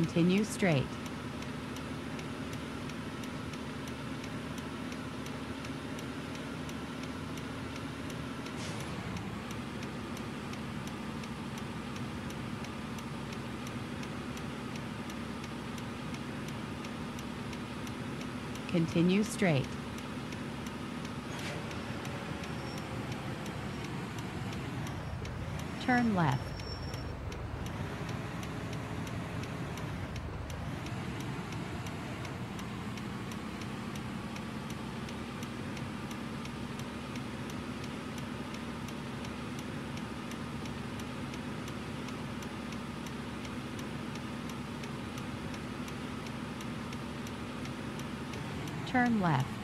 Continue straight. Continue straight. Turn left. Turn left.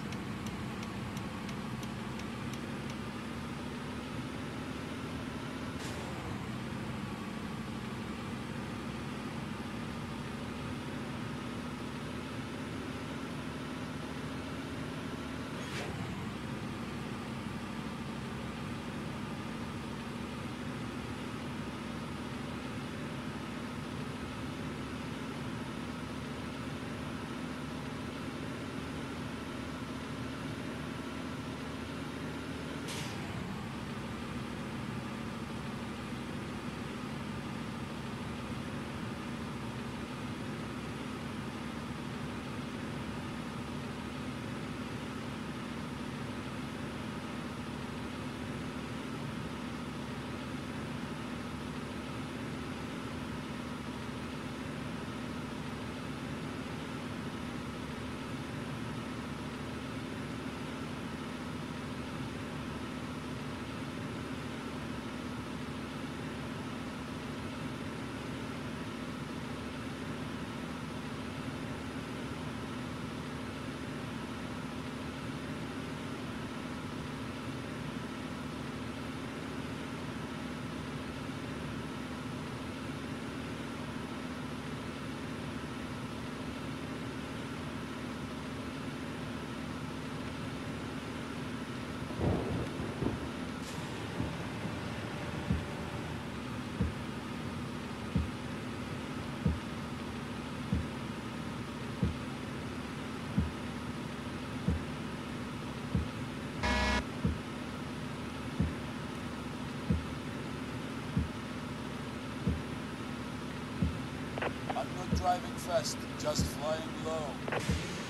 Driving fast, just flying low.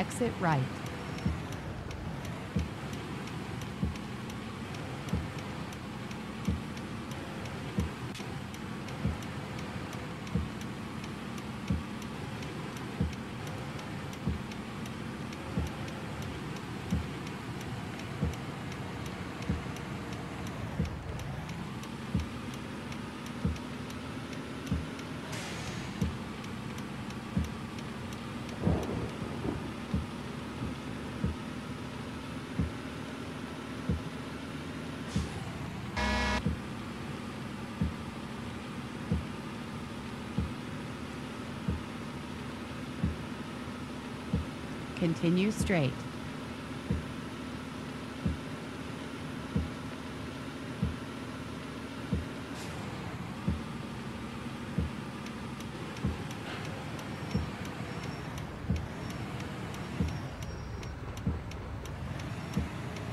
Exit right. Continue straight.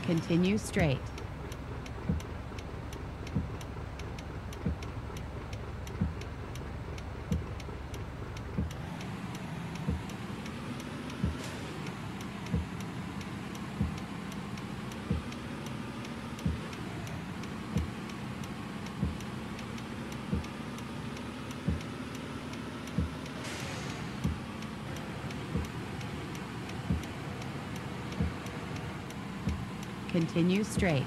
Continue straight. Continue straight.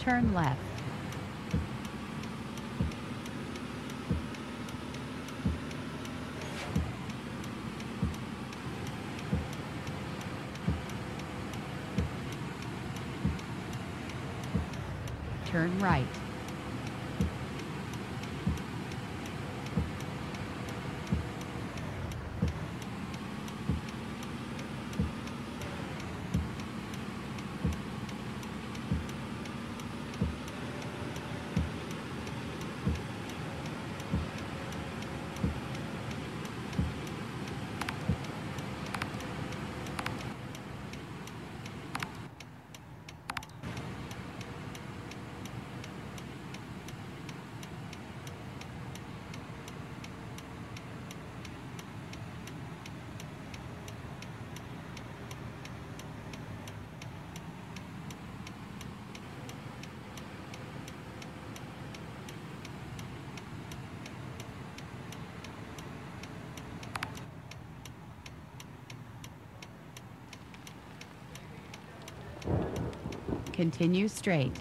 Turn left. Turn right. Continue straight.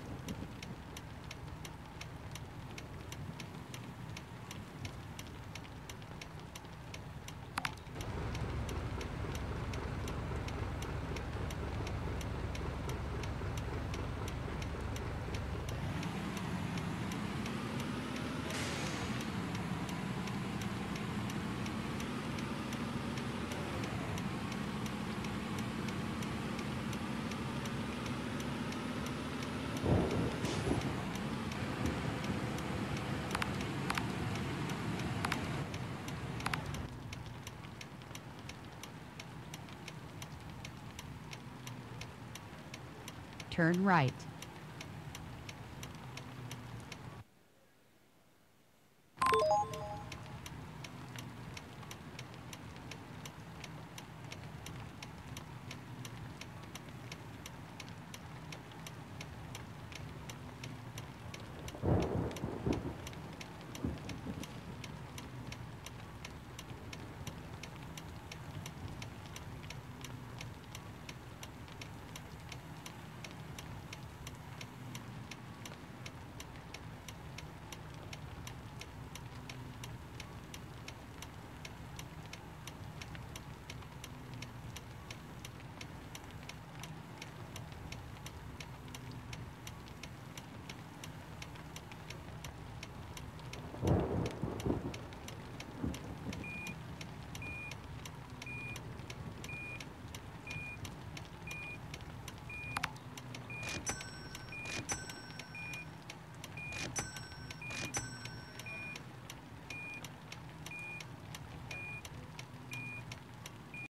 Turn right.